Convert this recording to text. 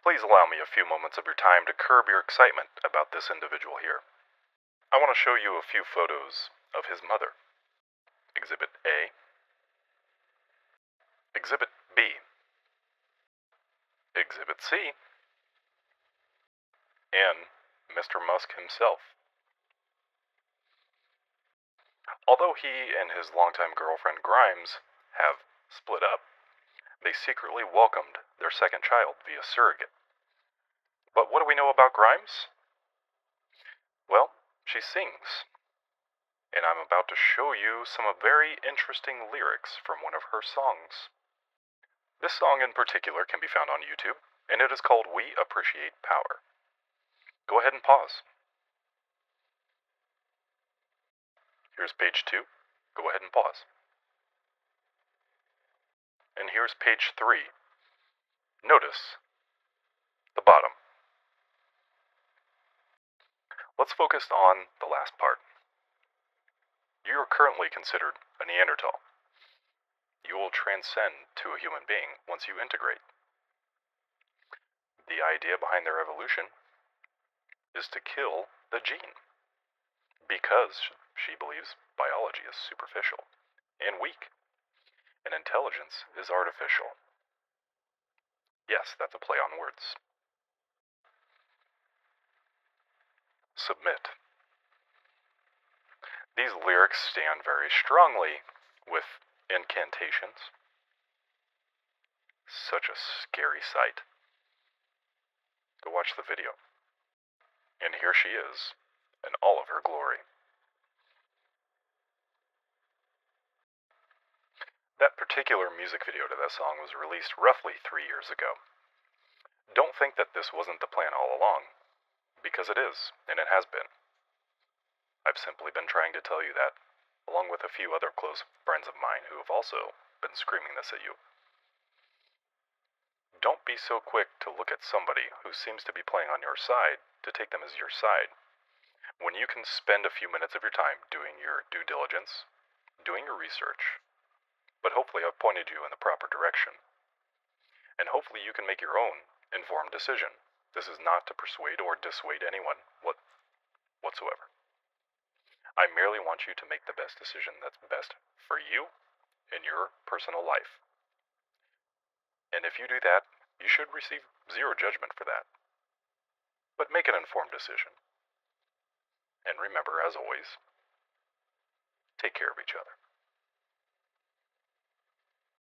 Please allow me a few moments of your time to curb your excitement about this individual here. I want to show you a few photos of his mother. Exhibit A. Exhibit B. Exhibit C. And Mr. Musk himself. Although he and his longtime girlfriend Grimes have split up, they secretly welcomed their second child via surrogate. But what do we know about Grimes? Well, she sings. And I'm about to show you some very interesting lyrics from one of her songs. This song in particular can be found on YouTube, and it is called We Appreciate Power. Go ahead and pause. Here's page two. Go ahead and pause. And here's page three. Notice the bottom. Let's focus on the last part. You are currently considered a Neanderthal. You will transcend to a human being once you integrate. The idea behind their evolution is to kill the gene because she believes biology is superficial and weak, and intelligence is artificial. Yes, that's a play on words. Submit. These lyrics stand very strongly with incantations. Such a scary sight. Go watch the video. And here she is, in all of her glory. That particular music video to that song was released roughly three years ago. Don't think that this wasn't the plan all along, because it is, and it has been. I've simply been trying to tell you that, along with a few other close friends of mine who have also been screaming this at you. Don't be so quick to look at somebody who seems to be playing on your side to take them as your side, when you can spend a few minutes of your time doing your due diligence, doing your research, but hopefully I've pointed you in the proper direction. And hopefully you can make your own informed decision. This is not to persuade or dissuade anyone what, whatsoever. I merely want you to make the best decision that's best for you in your personal life. And if you do that, you should receive zero judgment for that. But make an informed decision. And remember, as always, take care of each other.